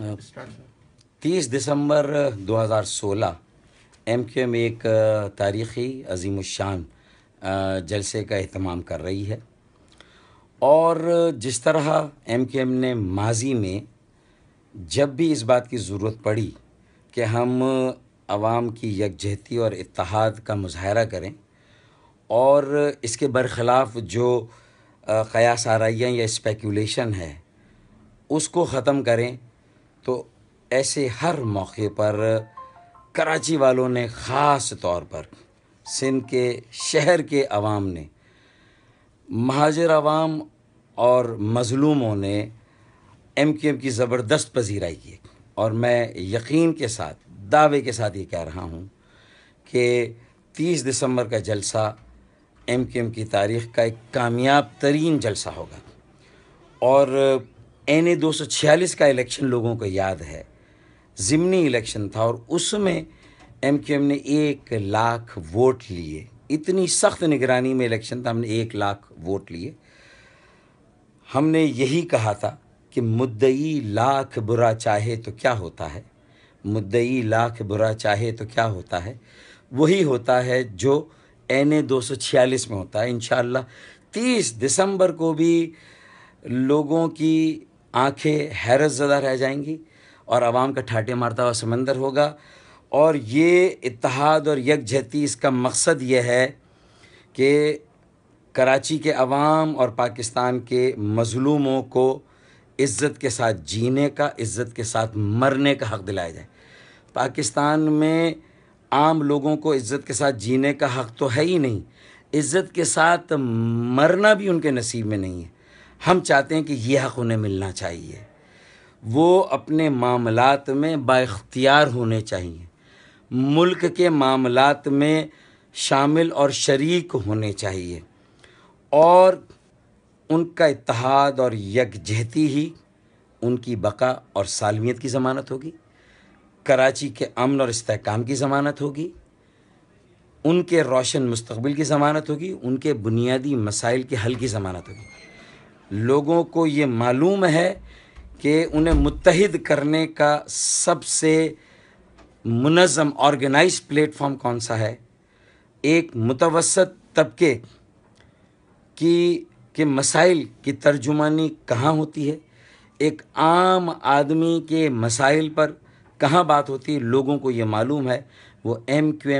तीस दिसंबर 2016 M Q M एक तारीख़ी अजीम शान जलसे का अहतमाम कर रही है। और जिस तरह एम क्यू एम ने माजी में जब भी इस बात की ज़रूरत पड़ी कि हम आवाम की यकजहती और इत्तेहाद का मुजाहरा करें और इसके बरखिलाफ़ जो क़यास आरइयाँ या स्पेकुलेशन है उसको ख़त्म करें तो ऐसे हर मौके पर कराची वालों ने ख़ास तौर पर सिंध के शहर के अवाम ने, महाजर अवाम और मज़लूमों ने एम क्यू एम की ज़बरदस्त पजीराई की। और मैं यकीन के साथ, दावे के साथ ये कह रहा हूँ कि तीस दिसंबर का जलसा एम क्यू एम की तारीख़ का एक कामयाब तरीन जलसा होगा। और एन ए दो सौ छियालीस का इलेक्शन लोगों को याद है। ज़िमनी इलेक्शन था और उसमें एम क्यू एम ने एक लाख वोट लिए। इतनी सख्त निगरानी में इलेक्शन था, हमने एक लाख वोट लिए। हमने यही कहा था कि मुद्दई लाख बुरा चाहे तो क्या होता है? मुद्दई लाख बुरा चाहे तो क्या होता है? वही होता है जो एन ए में होता है। इन तीस दिसंबर को भी लोगों की आँखें हैरत ज़दा रह जाएँगी और आवाम का ठाटे मारता हुआ समंदर होगा। और ये इतिहाद और यकजहती इसका मकसद ये है कि कराची के अवाम और पाकिस्तान के मज़लूमों को इज़्ज़त के साथ जीने का, इज़्ज़त के साथ मरने का हक़ दिलाया जाए। पाकिस्तान में आम लोगों को इज़्ज़त के साथ जीने का हक़ तो है ही नहीं। इज़्ज़त के साथ मरना भी उनके नसीब में नहीं है। हम चाहते हैं कि ये हक़ उन्हें मिलना चाहिए। वो अपने मामलात में बाख्तियार होने चाहिए। मुल्क के मामलात में शामिल और शरीक होने चाहिए। और उनका इतिहाद और यकजहती ही उनकी बका और सालमियत की ज़मानत होगी। कराची के अमन और इसकाम की ज़मानत होगी। उनके रोशन मुस्तबिल की ज़मानत होगी। उनके बुनियादी मसाइल के हल की ज़मानत होगी। लोगों को ये मालूम है कि उन्हें मुतहद करने का सबसे मुनज़म ऑर्गेनाइज प्लेटफॉर्म कौन सा है? एक मुतवसत तबके की, के मसाइल की तर्जुमानी कहाँ होती है? एक आम आदमी के मसाइल पर कहाँ बात होती है? लोगों को ये मालूम है। वो एम क्यू